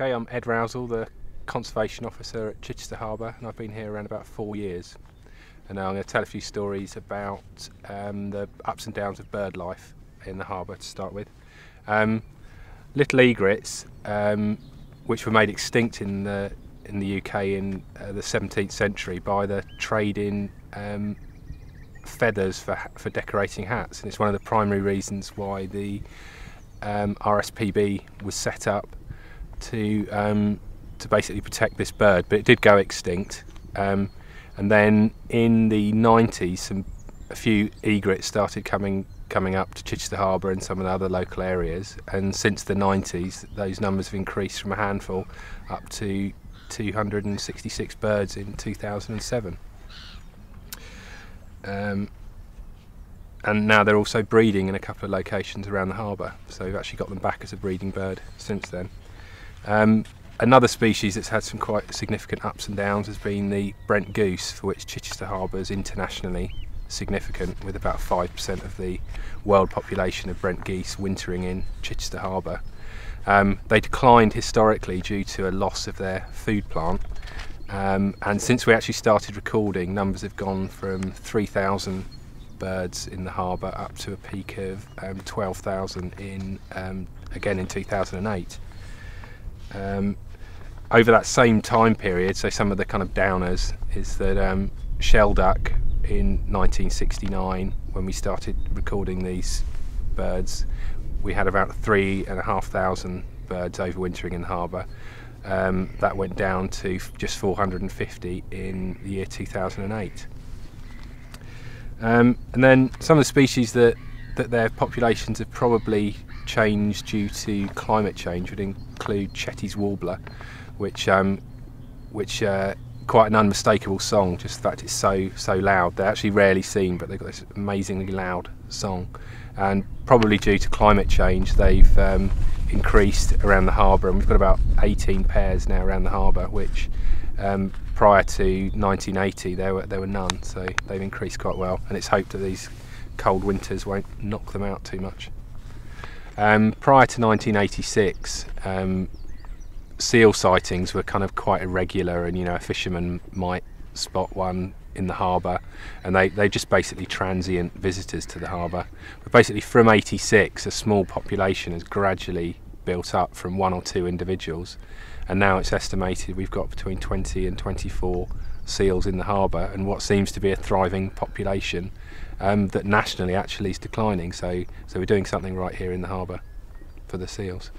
Okay, I'm Ed Rousell, the Conservation Officer at Chichester Harbour, and I've been here around about four years. And now I'm going to tell a few stories about um, the ups and downs of bird life in the harbour to start with. Um, little egrets, um, which were made extinct in the in the UK in uh, the 17th century by the trade in um, feathers for for decorating hats, and it's one of the primary reasons why the um, RSPB was set up to um, to basically protect this bird, but it did go extinct. Um, and then in the 90s, some a few egrets started coming coming up to Chichester Harbour and some of the other local areas. And since the 90s, those numbers have increased from a handful up to 266 birds in 2007. Um, and now they're also breeding in a couple of locations around the harbour, so we've actually got them back as a breeding bird since then. Um, another species that's had some quite significant ups and downs has been the Brent goose, for which Chichester Harbour is internationally significant, with about 5% of the world population of Brent geese wintering in Chichester Harbour. Um, they declined historically due to a loss of their food plant, um, and since we actually started recording, numbers have gone from 3,000 birds in the harbour up to a peak of um, 12,000 in um, again in 2008. Um, over that same time period, so some of the kind of downers is that um, Shelduck in 1969, when we started recording these birds, we had about three and a half thousand birds overwintering in the harbour. Um, that went down to just 450 in the year 2008. Um, and then some of the species that, that their populations have probably changed due to climate change would include Cetti's warbler, which um, which uh, quite an unmistakable song. Just the fact it's so so loud. They're actually rarely seen, but they've got this amazingly loud song. And probably due to climate change, they've um, increased around the harbour, and we've got about 18 pairs now around the harbour, which um, prior to 1980 there were there were none. So they've increased quite well, and it's hoped that these cold winters won't knock them out too much. Um, prior to 1986, um, seal sightings were kind of quite irregular, and you know a fisherman might spot one in the harbour, and they they just basically transient visitors to the harbour. But basically, from 86, a small population has gradually built up from one or two individuals, and now it's estimated we've got between 20 and 24 seals in the harbour, and what seems to be a thriving population um, that nationally actually is declining. So, so we're doing something right here in the harbour for the seals.